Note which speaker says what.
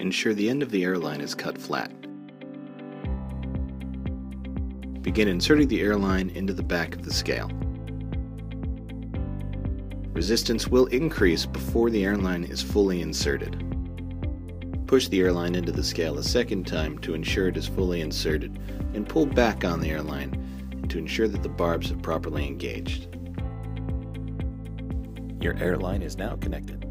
Speaker 1: ensure the end of the airline is cut flat. Begin inserting the airline into the back of the scale. Resistance will increase before the airline is fully inserted. Push the airline into the scale a second time to ensure it is fully inserted, and pull back on the airline to ensure that the barbs are properly engaged.
Speaker 2: Your airline is now connected.